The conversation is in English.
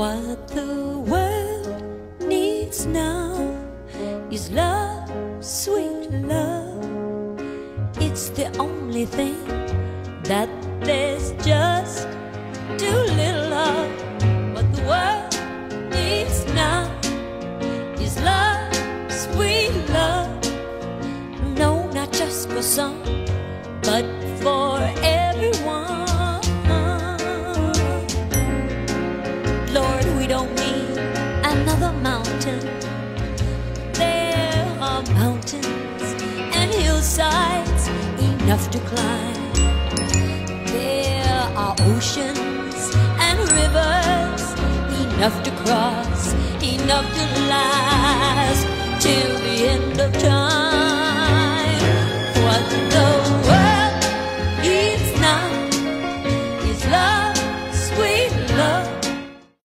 What the world needs now is love, sweet love. It's the only thing that there's just too little of. What the world needs now is love, sweet love. No, not just for some, but we don't need another mountain. There are mountains and hillsides enough to climb. There are oceans and rivers enough to cross, enough to last